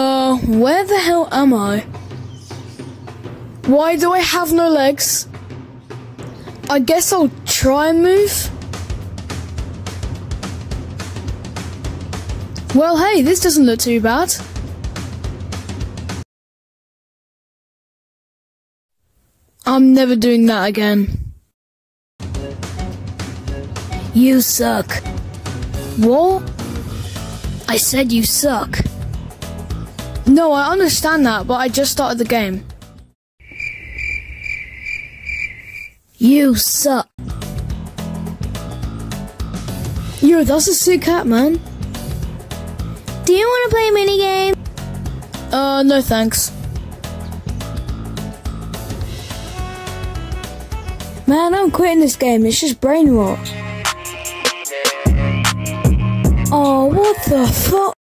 Uh, where the hell am I? Why do I have no legs? I guess I'll try and move. Well, hey, this doesn't look too bad. I'm never doing that again. You suck. What? I said you suck. No, I understand that, but I just started the game. You suck. Yo, that's a sick hat, man. Do you want to play a minigame? Uh, no thanks. Man, I'm quitting this game. It's just brain rot. Oh, what the fuck?